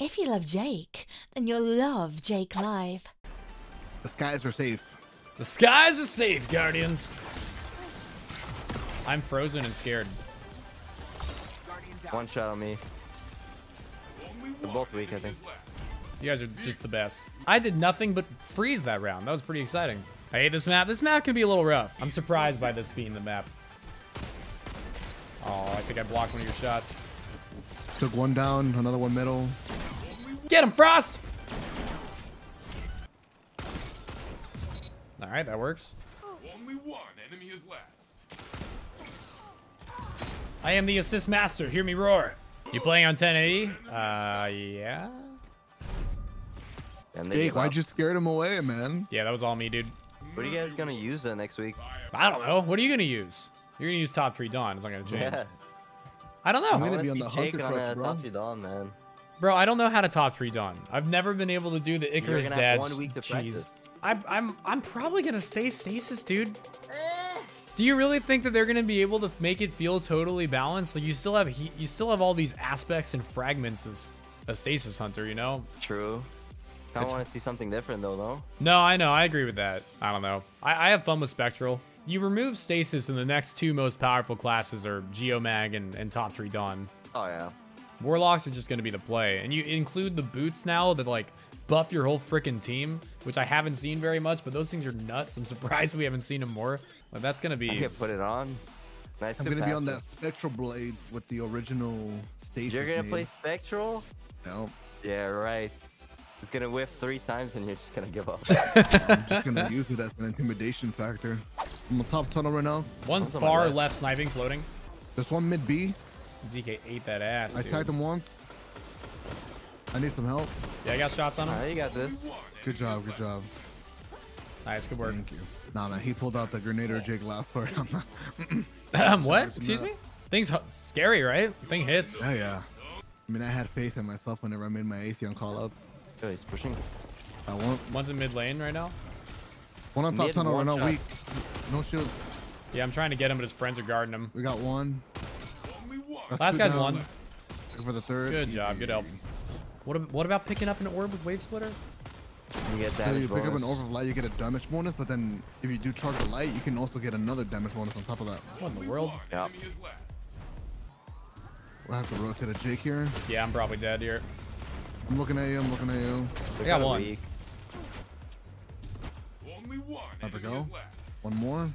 If you love Jake, then you'll love Jake Live. The skies are safe. The skies are safe, Guardians. I'm frozen and scared. One shot on me. They're both weak, I think. You guys are just the best. I did nothing but freeze that round. That was pretty exciting. I hate this map. This map can be a little rough. I'm surprised by this being the map. Oh, I think I blocked one of your shots. Took one down, another one middle. Get him, Frost! All right, that works. Only one enemy is left. I am the assist master. Hear me roar. You playing on 1080? Uh, yeah. Jake, why'd you scare him away, man? Yeah, that was all me, dude. What are you guys gonna use uh, next week? I don't know. What are you gonna use? You're gonna use top tree dawn. It's not gonna change. Yeah. I don't know. I'm gonna be on the Jake hunter on crutch, a bro. top you dawn, man. Bro. I don't know how to top tree dawn. I've never been able to do the You're Icarus gonna have dash. one week to Jeez. practice. I'm I'm I'm probably gonna stay stasis, dude. Eh. Do you really think that they're gonna be able to make it feel totally balanced? Like you still have he- you still have all these aspects and fragments as a stasis hunter, you know? True. I want to see something different though, though. No, I know. I agree with that. I don't know. I, I have fun with Spectral. You remove Stasis, and the next two most powerful classes are Geomag and, and Top Tree Dawn. Oh yeah. Warlocks are just going to be the play. And you include the boots now that, like, buff your whole freaking team, which I haven't seen very much, but those things are nuts. I'm surprised we haven't seen them more. Like, that's going to be... I be... can put it on. Nice. I'm to gonna be on that spectral blades with the original station. You're gonna play Spectral? No, Yeah, right. It's gonna whiff three times and you're just gonna give up. I'm just gonna use it as an intimidation factor. I'm on top tunnel right now. One's One's far left. left sniping, floating. There's one mid B. ZK ate that ass, I dude. tagged him once. I need some help. Yeah, I got shots on him. Alright, you got this. Good job, good job. Nice, good work. Thank you. Nah, man, he pulled out the Gernader Jake last part. Um, what? Excuse up. me? Thing's scary, right? Thing hits. yeah, yeah. I mean, I had faith in myself whenever I made my Atheon callouts. Oh, he's pushing. I want One's in mid lane right now. one on top Mid, tunnel right one now. Weak. No shield. Yeah, I'm trying to get him, but his friends are guarding him. We got one. Only. That's Last guy's down. one. Looking for the third. Good job, good help. What, ab- what about picking up an orb with Wave Splitter? You get So damage you pick up an orb of light, you get a damage bonus, but then if you do charge the light, you can also get another damage bonus on top of that. What in the world? One Yeah. enemy is left. We'll have to rotate a Jake here. Yeah, I'm probably dead here. I'm looking at you, I'm looking at you. They're I got one. weak. Only one Up we go. One more.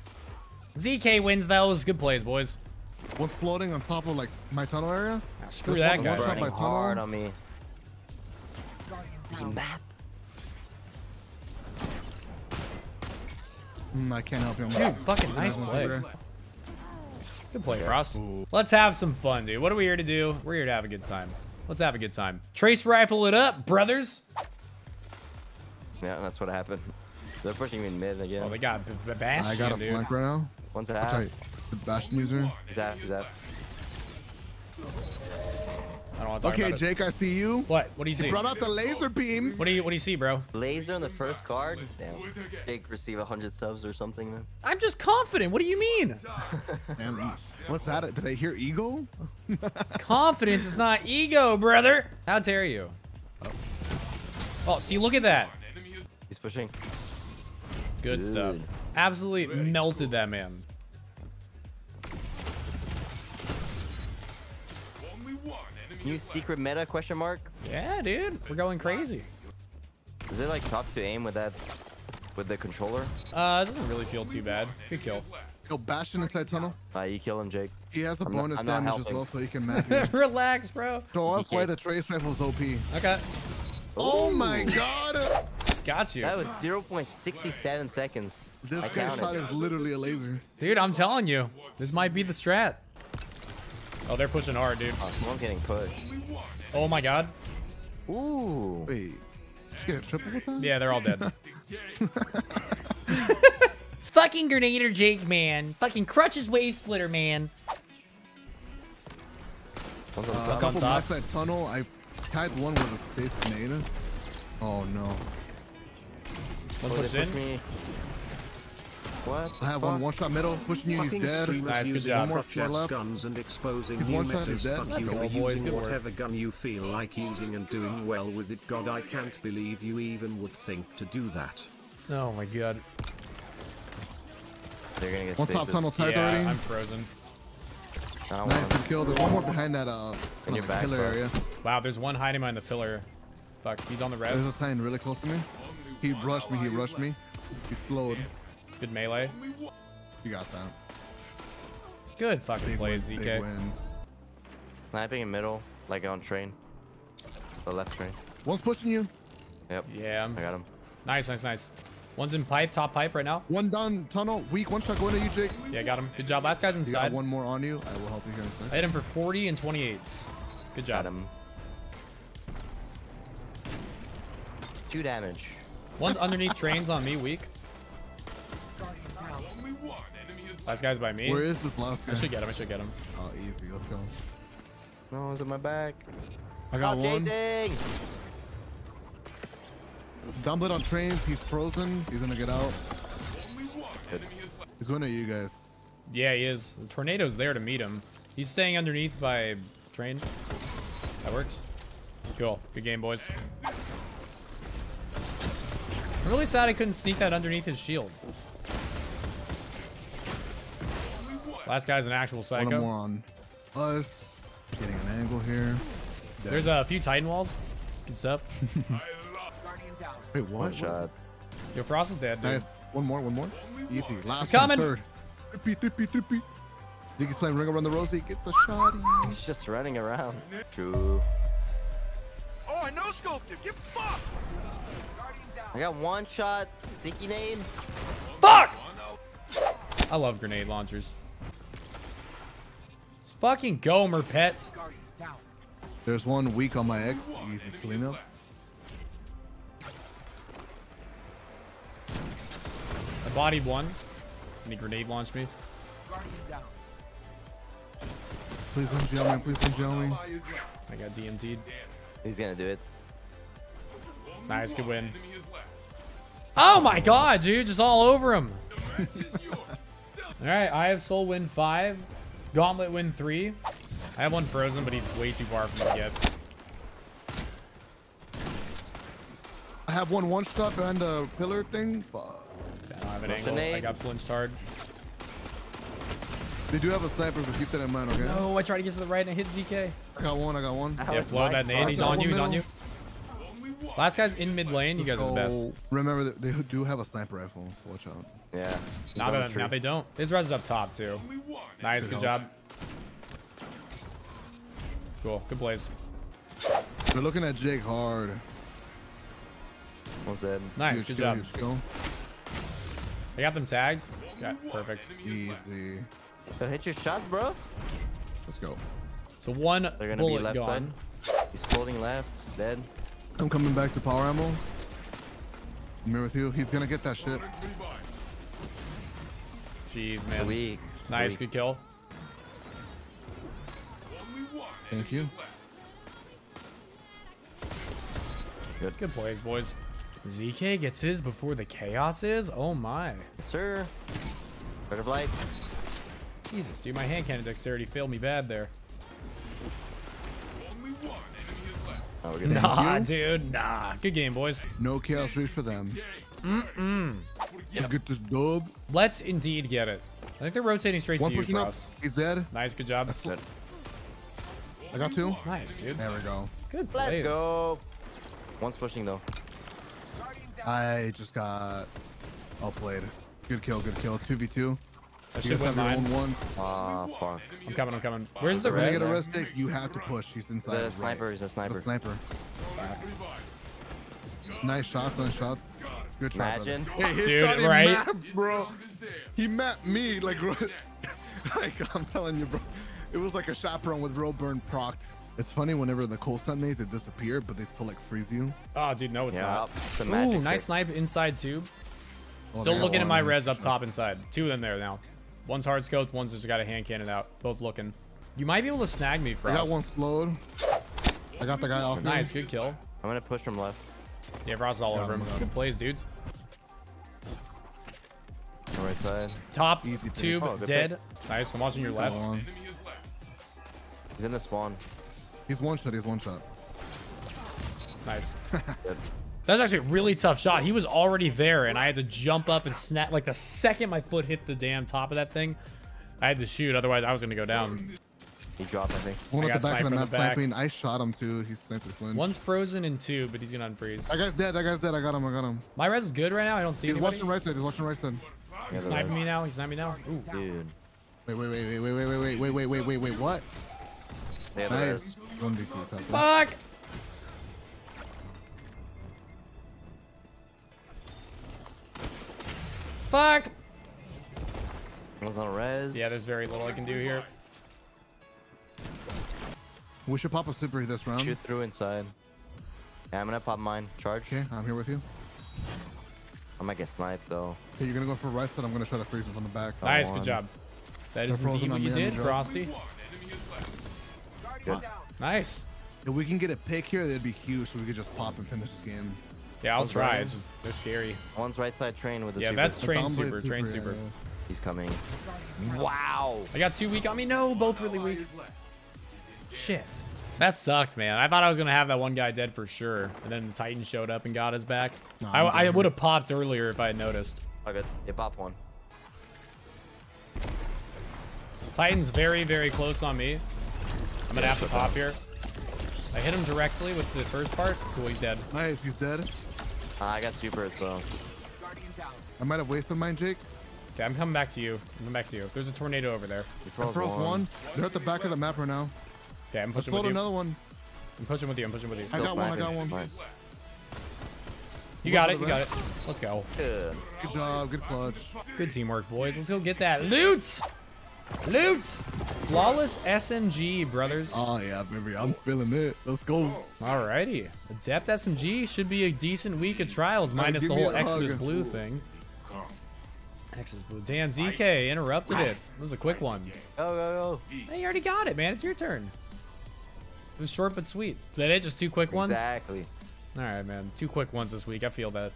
ZK wins those. Good plays, boys. One's floating on top of like my tunnel area. Ah, screw There's that one- guy. one shot Running by tunnel. hard on me. Map. Mm, I can't help you. Dude, fucking nice play. Good play, Frost. Let's have some fun, dude. What are we here to do? We're here to have a good time. Let's have a good time. Trace rifle it up, brothers. Yeah, that's what happened. They're pushing me in mid again. Oh, they got B- B- I Bastion, got a dude. flank right now. One's a That's half. Right. The Bastion user. Zap, zap. I don't want to talk Okay, about it. Jake, I see you. What? What do you see? You brought out the laser beams. What do you What do you see, bro? Laser on the first card. Damn. Jake receive 100 subs or something, man. I'm just confident. What do you mean? Damn, what's that? Did I hear ego? Confidence is not ego, brother. How dare you? Oh, oh see, look at that. He's pushing. Good Good. stuff. Absolutely melted that man. New secret meta question mark? Yeah, dude. We're going crazy. Is it like tough to aim with that with the controller? Uh, it doesn't really feel too bad. Good kill. Yo, Bastion inside tunnel. Uh, you kill him, Jake. He has a I'm bonus not damage as well, so he can map you. Relax, bro. Show us DK. why the trace rifle is OP. Okay. Oh my Ooh. god! Got you. That was 0.67 seconds. This I guy's shot is literally a laser. Dude, I'm telling you. This might be the strat. Oh, they're pushing hard, dude. Oh, someone's getting pushed. Oh my god. Ooh. Wait, did you get a triple with that? Yeah, they're all dead. Fucking Gernader Jake, man. Fucking Crutches Wave Splitter, man. One's on Uh, a top. couple top. backside tunnel. I tied one with a space grenade. Oh no. One Oh, pushed they in. pushed me. What? I have one one shot middle pushing you. He's Fucking dead. streamers Nice, good using job. One more crotch-ass left. guns and exposing He's new one shot, he's dead. Fuck Let's you go, for boys, using good work. whatever gun you feel like using and doing well with it. God, I can't believe you even would think to do that. Oh my god. They're gonna get One top spaces. tunnel tight Yeah, already. I'm frozen. I don't Nice, want kill. There's one more behind that uh In kind your of back, pillar bro. area. Wow, there's one hiding behind the pillar. Fuck, he's on the There's a titan really close to me. He rushed me. He rushed me. He slowed. Good melee. You got that. Good fucking Big plays, wins, big ZK. wins. Sniping in middle, like on train. The left train. One's pushing you. Yep. Yeah. I got him. Nice, nice, nice. One's in pipe, top pipe right now. One down tunnel. Weak. One shot going to you, Jake. Yeah, got him. Good job. Last guy's You got one more on you. I will help you here in a I second. hit him for 40 and 28. Good job. Got job. him. Two damage. One's underneath trains on me, weak. Last guy's by me. Where is this last guy? I should get him. I should get him. Oh, easy. Let's go. No, it's in my back. I got Stop one. chasing! Dumblet on trains. He's frozen. He's gonna get out. Only one enemy is left. He's going to you guys. Yeah, he is. The tornado's there to meet him. He's staying underneath by train. That works. Cool. Good game, boys. I'm really sad I couldn't sneak that underneath his shield. Last guy's an actual psycho. One more psycho. on us. Getting an angle here. Dead. There's a few Titan walls. Good stuff. I love Wait, what? One shot. Yo, Frost is dead, dude. Nice. One more, one more. Easy. Last I'm coming. third. Trippy, trippy, trippy. Ziggy's playing Ring Around the Rosie. Gets the shot. He's just running around. True. Oh, I know scoped him. Get fucked. I got one shot. Sticky name. Fuck! I love grenade launchers. Let's fucking go, Merpet. There's one weak on my X. Easy clean up. I bodied one. And he grenade launched me. Please don't jail me. Please don't jail me. I got DMT'd. He's gonna do it. Nice, good win. Enemy is left. Oh my god, dude, just all over him. Alright, I have Soul win 5. Gauntlet win 3. I have one frozen, but he's way too far from me to get. I have one one shot behind the pillar thing. Fuck. I don't have an What's the angle. I got flinched hard. They do have a sniper, so keep that in mind, okay? No, I tried to get to the right and I hit ZK. I got one. I got one. Yeah, is flow my that nade. He's on you. He's on you. Last guy's in mid lane. You guys are the best. Oh, remember that they do have a sniper rifle. So watch out. Yeah. He's Now on that now they don't. His res is up top too. Only one. Nice, good job. Cool, good plays. They're looking at Jake hard. Almost dead. Nice, Huge good kill, job. huge kill. I got them tagged. Yeah, perfect. Easy. So hit your shots, bro. Let's go. So one They're gonna be left gone. side. He's floating left. Dead. I'm coming back to power ammo. I'm here with you. He's gonna get that shit. Jeez, man. Weak. Nice, Weak. good kill. Thank you. Good Good plays, boys. ZK gets his before the chaos is. Oh my. Yes, sir. Bird of light. Jesus, dude, my hand cannon dexterity failed me bad there. Only one enemy is left. Oh. Nah, dude, nah. Good game, boys. No chaos reach for them. Mm-mm. Let's get this dub. Let's indeed get it. I think they're rotating straight One to you, pushing up. Frost. He's dead. Nice, good job. Good. I got two. Nice, dude. There we go. Good Let's go. One's pushing though. I just got outplayed. Good kill, good kill. 2v2. I You should guys win have your mine. own ones. Ah, fuck. I'm coming, I'm coming. Where's the If res? get a res pick, you have to push. He's He's inside. a right. sniper. He's a He's sniper. a sniper. Nice shots, nice shots. Good try, brother. Imagine. Hey, his Dude, shot, he right? maps, bro. He mapped me like, like I'm telling you, bro. It was like a chaperone with Roadborn procced. It's funny whenever the cold stun nades, they disappear, but they still like freeze you. Oh, dude, no, it's Yeah, not. it's Ooh, magic nice snipe inside tube. Oh, Still they looking at my on res the up top inside. Two of them there now. One's hard scoped, one's just got a hand cannon out. Both looking. You might be able to snag me, I got one slowed. I got the guy off. me. Nice, good kill. I'm gonna push from left. Yeah, Frost is all over him, him. got. Good plays, dudes. On right side. Top Easy tube Oh, good dead. Nice. I'm watching your Go left. on. He's in the spawn. He's one shot. He's one shot. Nice. Good. That was actually a really tough shot. He was already there, and I had to jump up and snap. Like the second my foot hit the damn top of that thing, I had to shoot. Otherwise, I was gonna go down. He dropped, I think. One I at the back sniped of the map sniping. I shot him too. He's sniped with Flynn. One's frozen in two, but he's gonna unfreeze. That guy's dead. That guy's dead. I got him. I got him. My res is good right now. I don't see He's anybody. watching right side. He's watching right side. He's sniping me now. He's sniping me now. Ooh. Dude. Wait, wait, wait, wait, wait, wait, wait, wait, wait, wait, wait, wait, what? Yeah, there Nice. One d. Fuck! Fuck! One's on res. Yeah, there's very little I can do here. We should pop a super this round. Shoot through inside. Yeah, I'm gonna pop mine. Charge. Okay, I'm here with you. I might get sniped though. Okay, you're gonna go for right side. I'm gonna try to freeze him from the back. Nice, on. good job. That is They're indeed what you did. Frosty. Good. Nice. If we can get a pick here, that'd be huge. So we could just pop and finish this game. Yeah, I'll Those try. right. It's just they're scary. One's right side train with the Yeah, super. that's train Dawnblade super, train yeah, super. yeah. He's coming. Wow. I got two weak on me. No, both really weak. Shit. That sucked, man. I thought I was gonna have that one guy dead for sure, and then the Titan showed up and got his back. Nah, I, I'm I good. would have popped earlier if I had noticed. Oh, good. Yeah, pop one. Titan's very, very close on me. I'm gonna have to pop here. I hit him directly with the first part. Cool, he's dead. Nice, he's dead. Uh, I got super, so. I might have wasted mine, Jake. Okay, I'm coming back to you. I'm coming back to you. There's a tornado over there. He I throws froze one. They're at the back of the map right now. Okay, I'm Let's pushing with you. another one. I'm pushing with you. I'm pushing with you. I got one, I got one. Nice. You got it. You got it. Let's go. Good. Good job, good clutch. Good teamwork, boys. Let's go get that loot. Loot. Flawless SMG, brothers. Oh yeah, baby, I'm feeling it. Let's go. Alrighty. Adept SMG should be a decent week of trials, minus give the whole a hug. Exodus Blue thing. Exodus Blue. Damn, ZK interrupted it. It was a quick one. Go, Go, go, Hey, you already got it, man. It's your turn. It was short but sweet. Is that it? Just two quick ones? Exactly. Alright, man. Two quick ones this week. I feel that.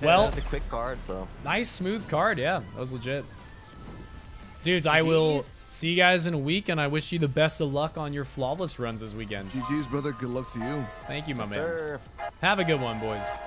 Yeah, Well, that's a quick card, so. nice, smooth card. Yeah, that was legit. Dudes, I will see you guys in a week, and I wish you the best of luck on your flawless runs this weekend. GG's, brother. Good luck to you. Thank you, my man. Sure. Have a good one, boys.